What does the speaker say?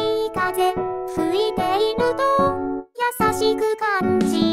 い風吹いていると優しく感じ